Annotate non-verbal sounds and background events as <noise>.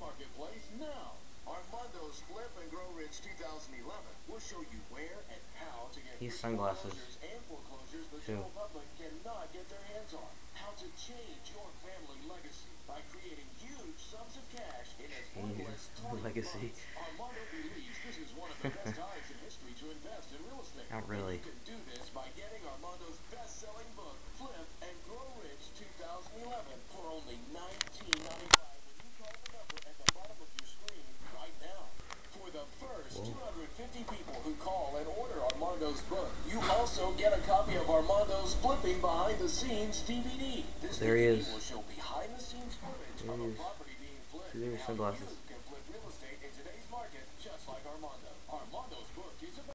marketplace now. Armando's Flip and Grow Rich 2011 will show you where and how to get These sunglasses. and foreclosures the general public cannot get their hands on. How to change your family legacy by creating huge sums of cash in as little as Change <laughs> 20 legacy. months. Armando believes this is one of the best <laughs> times in history to invest in real estate. Not really. you can do this by 50 people who call and order Armando's book. You also get a copy of Armando's flipping behind the scenes DVD. This there he is. will show behind the scenes footage there of a property being flipped. There sunglasses.